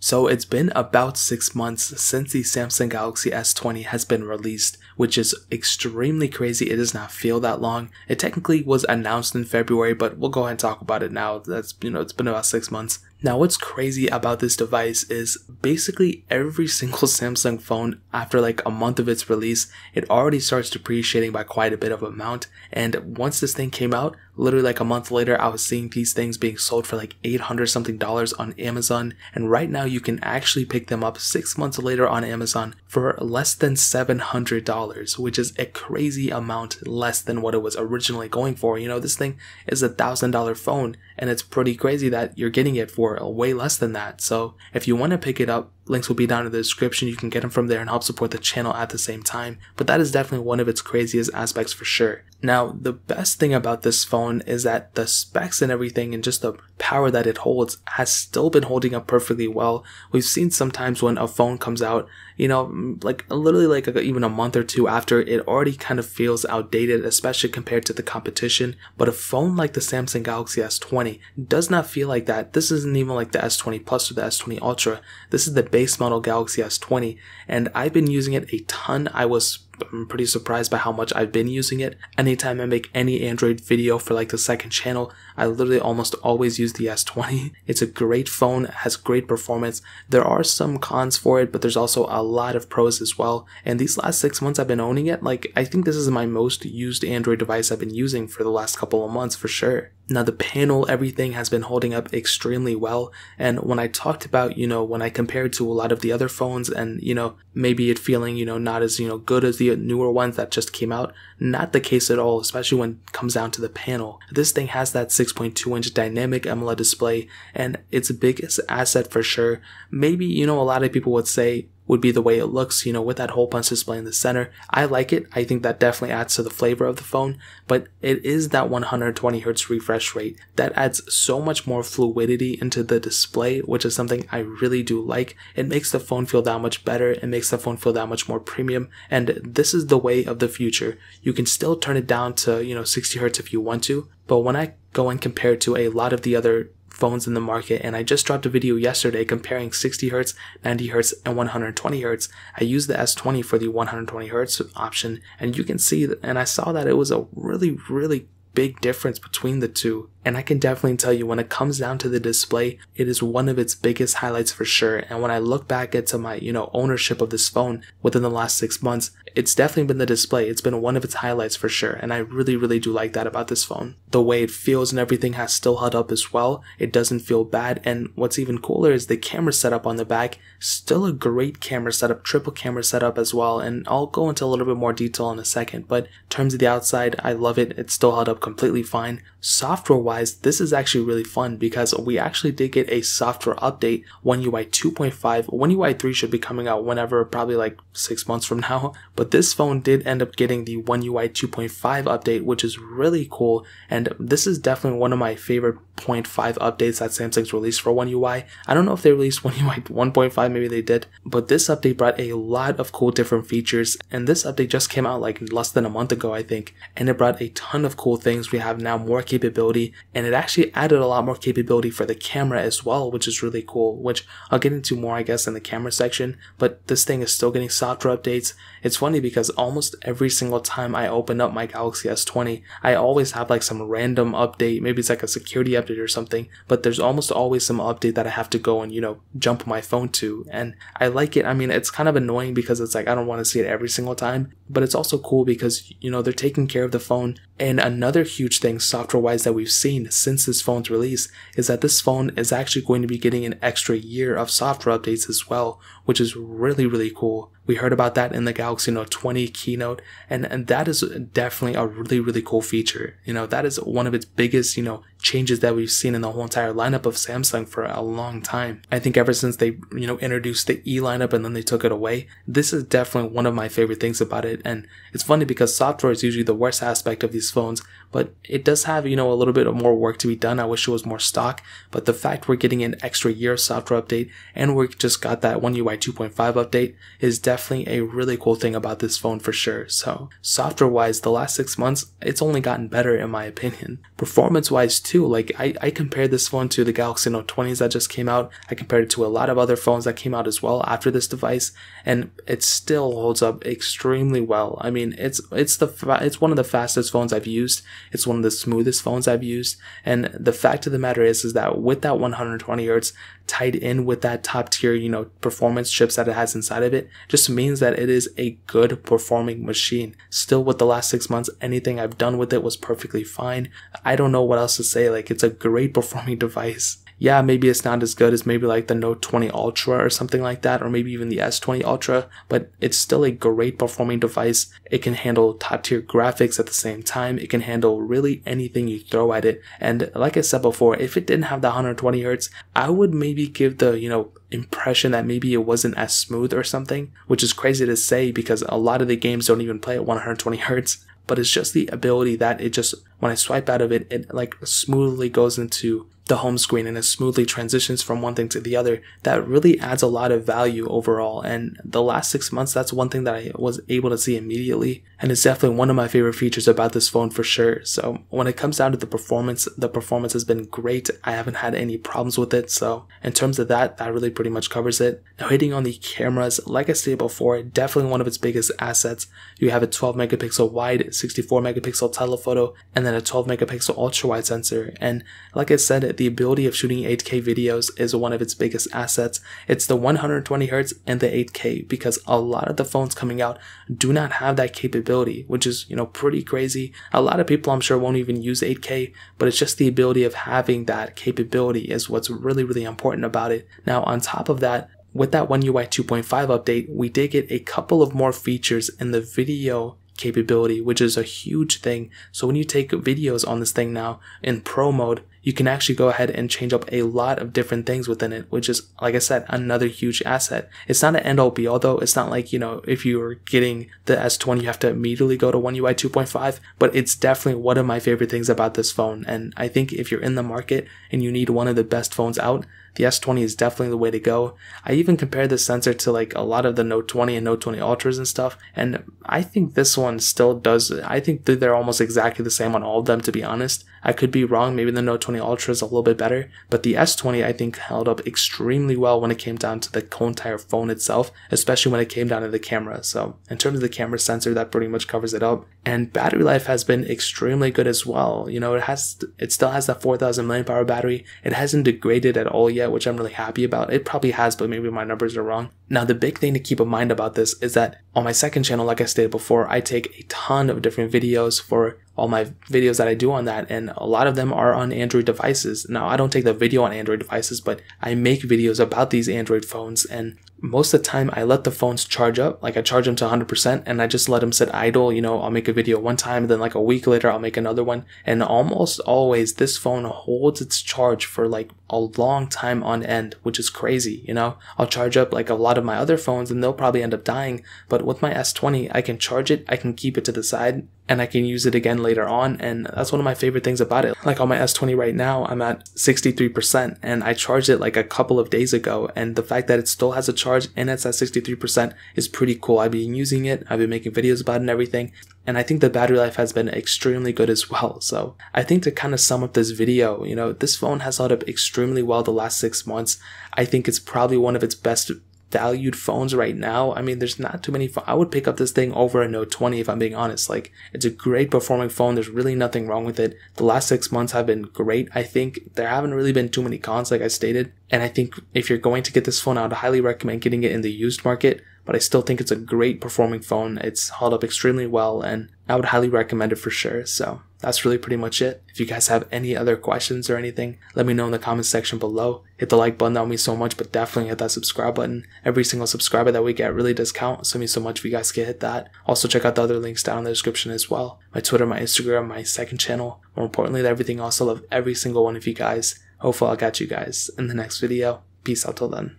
So it's been about six months since the Samsung Galaxy S20 has been released, which is extremely crazy. It does not feel that long. It technically was announced in February, but we'll go ahead and talk about it now. That's, you know, it's been about six months. Now, what's crazy about this device is basically every single Samsung phone, after like a month of its release, it already starts depreciating by quite a bit of amount. And once this thing came out, literally like a month later, I was seeing these things being sold for like 800 something dollars on Amazon. And right now, you can actually pick them up six months later on Amazon for less than $700, which is a crazy amount less than what it was originally going for. You know, this thing is a thousand dollar phone, and it's pretty crazy that you're getting it for way less than that. So if you want to pick it up, links will be down in the description. You can get them from there and help support the channel at the same time. But that is definitely one of its craziest aspects for sure. Now, the best thing about this phone is that the specs and everything and just the power that it holds has still been holding up perfectly well. We've seen sometimes when a phone comes out, you know, like literally like even a month or two after, it already kind of feels outdated, especially compared to the competition. But a phone like the Samsung Galaxy S20 does not feel like that. This isn't even like the S20 Plus or the S20 Ultra. This is the base model Galaxy S20, and I've been using it a ton. I was I'm pretty surprised by how much I've been using it. Anytime I make any Android video for like the second channel, I literally almost always use the S20. It's a great phone, has great performance. There are some cons for it, but there's also a lot of pros as well. And these last six months I've been owning it, like I think this is my most used Android device I've been using for the last couple of months for sure. Now the panel, everything has been holding up extremely well. And when I talked about, you know, when I compared to a lot of the other phones and, you know, maybe it feeling, you know, not as, you know, good as the newer ones that just came out, not the case at all, especially when it comes down to the panel. This thing has that 6.2 inch dynamic AMOLED display and its a biggest asset for sure. Maybe, you know, a lot of people would say would be the way it looks, you know, with that hole punch display in the center. I like it. I think that definitely adds to the flavor of the phone, but it is that 120 hertz refresh rate that adds so much more fluidity into the display, which is something I really do like. It makes the phone feel that much better. It makes the phone feel that much more premium. And this is the way of the future. You can still turn it down to, you know, 60 hertz if you want to, but when I go and compare it to a lot of the other phones in the market and I just dropped a video yesterday comparing 60 Hz, 90 Hz, and 120 Hz. I used the S20 for the 120 Hz option and you can see and I saw that it was a really, really big difference between the two. And I can definitely tell you when it comes down to the display, it is one of its biggest highlights for sure. And when I look back into my, you know, ownership of this phone within the last six months, it's definitely been the display. It's been one of its highlights for sure. And I really, really do like that about this phone. The way it feels and everything has still held up as well. It doesn't feel bad. And what's even cooler is the camera setup on the back. Still a great camera setup, triple camera setup as well. And I'll go into a little bit more detail in a second. But in terms of the outside, I love it. It's still held up completely fine. Software wise, this is actually really fun because we actually did get a software update. One UI 2.5, One UI 3 should be coming out whenever, probably like six months from now. But this phone did end up getting the One UI 2.5 update, which is really cool. And this is definitely one of my favorite 0.5 updates that Samsung's released for One UI. I don't know if they released One UI 1.5, maybe they did, but this update brought a lot of cool different features. And this update just came out like less than a month ago, I think. And it brought a ton of cool things. We have now more capability and it actually added a lot more capability for the camera as well, which is really cool, which I'll get into more, I guess, in the camera section. But this thing is still getting software updates. It's funny because almost every single time I open up my Galaxy S20, I always have like some random update. Maybe it's like a security update or something, but there's almost always some update that I have to go and, you know, jump my phone to. And I like it. I mean, it's kind of annoying because it's like I don't want to see it every single time, but it's also cool because, you know, they're taking care of the phone. And another huge thing software wise that we've seen since this phone's release is that this phone is actually going to be getting an extra year of software updates as well, which is really, really cool. We heard about that in the Galaxy Note 20 keynote, and, and that is definitely a really, really cool feature. You know, that is one of its biggest, you know, changes that we've seen in the whole entire lineup of Samsung for a long time. I think ever since they, you know, introduced the E lineup and then they took it away, this is definitely one of my favorite things about it. And it's funny because software is usually the worst aspect of these phones, but it does have, you know, a little bit of more work to be done. I wish it was more stock, but the fact we're getting an extra year of software update and we just got that One UI 2.5 update is definitely a really cool thing about this phone for sure. So software wise, the last six months, it's only gotten better in my opinion. Performance wise too, like I, I compared this phone to the Galaxy Note 20s that just came out. I compared it to a lot of other phones that came out as well after this device, and it still holds up extremely well. I mean, it's it's the it's one of the fastest phones I've used. It's one of the smoothest phones I've used, and the fact of the matter is, is that with that 120 hertz tied in with that top tier, you know, performance chips that it has inside of it, just means that it is a good performing machine. Still, with the last six months, anything I've done with it was perfectly fine. I don't know what else to say. Like, it's a great performing device yeah, maybe it's not as good as maybe like the Note 20 Ultra or something like that, or maybe even the S20 Ultra, but it's still a great performing device. It can handle top tier graphics at the same time. It can handle really anything you throw at it. And like I said before, if it didn't have the 120 Hz, I would maybe give the, you know, impression that maybe it wasn't as smooth or something, which is crazy to say because a lot of the games don't even play at 120 Hz but it's just the ability that it just when I swipe out of it, it like smoothly goes into the home screen and it smoothly transitions from one thing to the other. That really adds a lot of value overall. And the last six months, that's one thing that I was able to see immediately. And it's definitely one of my favorite features about this phone for sure. So when it comes down to the performance, the performance has been great. I haven't had any problems with it. So in terms of that, that really pretty much covers it. Now hitting on the cameras, like I stated before, definitely one of its biggest assets. You have a 12 megapixel wide, 64 megapixel telephoto, and then a 12 megapixel ultra wide sensor. And like I said, the ability of shooting 8K videos is one of its biggest assets. It's the 120Hz and the 8K because a lot of the phones coming out do not have that capability, which is, you know, pretty crazy. A lot of people I'm sure won't even use 8K, but it's just the ability of having that capability is what's really, really important about it. Now, on top of that, with that One UI 2.5 update, we did get a couple of more features in the video capability, which is a huge thing. So when you take videos on this thing now in pro mode, you can actually go ahead and change up a lot of different things within it, which is, like I said, another huge asset. It's not an end all be all though. It's not like, you know, if you're getting the S20, you have to immediately go to One UI 2.5, but it's definitely one of my favorite things about this phone. And I think if you're in the market and you need one of the best phones out, the S20 is definitely the way to go. I even compared the sensor to like a lot of the Note 20 and Note 20 Ultras and stuff, and I think this one still does. I think they're almost exactly the same on all of them, to be honest. I could be wrong. Maybe the Note 20 Ultra is a little bit better, but the S20 I think held up extremely well when it came down to the entire phone itself, especially when it came down to the camera. So in terms of the camera sensor, that pretty much covers it up. And battery life has been extremely good as well. You know, it has, it still has that 4000 mAh battery. It hasn't degraded at all yet, which I'm really happy about. It probably has, but maybe my numbers are wrong. Now, the big thing to keep in mind about this is that on my second channel, like I stated before, I take a ton of different videos for all my videos that I do on that, and a lot of them are on Android devices. Now, I don't take the video on Android devices, but I make videos about these Android phones, and most of the time I let the phones charge up. Like I charge them to 100% and I just let them sit idle. You know, I'll make a video one time, then like a week later, I'll make another one. And almost always this phone holds its charge for like a long time on end, which is crazy. You know, I'll charge up like a lot of my other phones and they'll probably end up dying. But with my S20, I can charge it, I can keep it to the side, and I can use it again later on. And that's one of my favorite things about it. Like on my S20 right now, I'm at 63% and I charged it like a couple of days ago. And the fact that it still has a charge and it's at 63% is pretty cool. I've been using it. I've been making videos about it and everything. And I think the battery life has been extremely good as well. So I think to kind of sum up this video, you know, this phone has held up extremely well the last six months. I think it's probably one of its best valued phones right now. I mean, there's not too many. I would pick up this thing over a Note 20 if I'm being honest. Like, it's a great performing phone. There's really nothing wrong with it. The last six months have been great. I think there haven't really been too many cons, like I stated. And I think if you're going to get this phone, I would highly recommend getting it in the used market. But I still think it's a great performing phone. It's held up extremely well, and I would highly recommend it for sure. So that's really pretty much it. If you guys have any other questions or anything, let me know in the comment section below. Hit the like button, that would mean so much, but definitely hit that subscribe button. Every single subscriber that we get really does count, so it means so much if you guys can hit that. Also check out the other links down in the description as well. My Twitter, my Instagram, my second channel. More importantly everything else, I love every single one of you guys. Hopefully I'll catch you guys in the next video. Peace out till then.